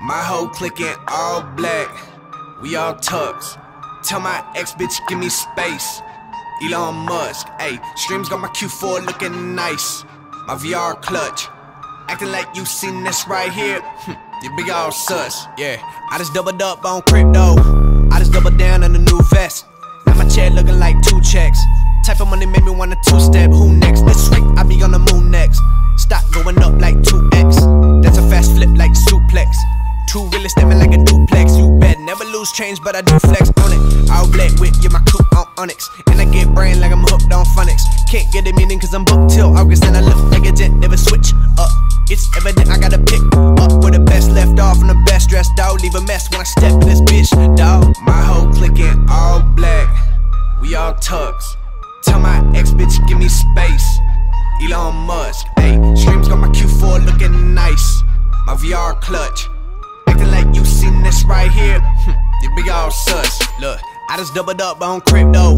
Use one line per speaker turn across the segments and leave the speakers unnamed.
My whole clique all black. We all tucks. Tell my ex bitch, give me space. Elon Musk, ayy. Streams got my Q4 looking nice. My VR clutch. Acting like you seen this right here. Hmm, you big all sus, yeah. I just doubled up on crypto. I just doubled down on the new vest. Now my chair looking like two checks. Type of money made me want a two step. Who next? This week I be on the moon next. Two really stepping like a duplex. You bet never lose change, but I do flex on it. All black whip, yeah, my coupe on Onyx. And I get brain like I'm hooked on phonics. Can't get a meaning cause I'm booked till August. And I look like a jet, never switch up. It's evident I gotta pick up where the best left off and the best dressed out. Leave a mess when I step in this bitch, dog. My whole clique in all black. We all tucks. Tell my ex bitch, give me space. Elon Musk, ayy. Streams got my Q4 looking nice. My VR clutch. Right here. you big all sus. Look, I just doubled up on crypto.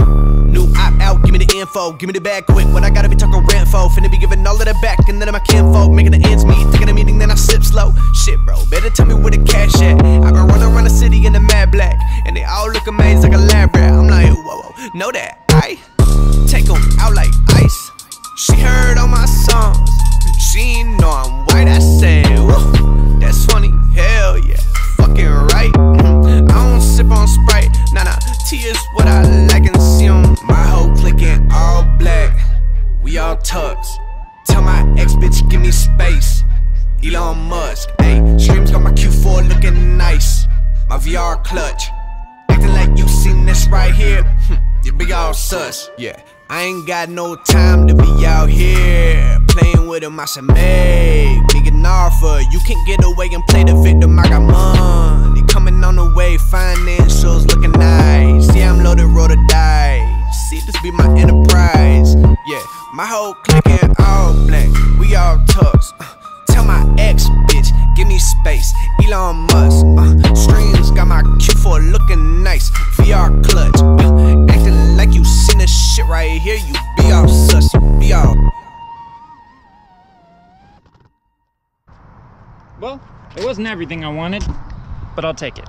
New app out, give me the info. Give me the bag quick. What I gotta be talking rent for. Finna be giving all of that back. And then my kinfolk making the ends meet. Taking a meeting, then I sip slow. Shit, bro. Better tell me where the cash at. i been running around the city in the mad black. And they all look amazed like a lab rat. I'm like, whoa, whoa. Know that, I take them out like nah. Is what I like and see My whole clique in all black. We all tucks. Tell my ex bitch, give me space. Elon Musk, ayy. Streams got my Q4 looking nice. My VR clutch. Acting like you seen this right here. Hmm, you be all sus, yeah. I ain't got no time to be out here playing with him. I said, make me an offer. You can't get away and play the victim. I got money my whole clique in all black. We all tucks. Uh, tell my ex bitch, give me space. Elon Musk. Uh, streams got my Q4 looking nice. VR clutch. Uh, acting like you seen this shit right here. You be all sus. Be all.
Well, it wasn't everything I wanted, but I'll take it.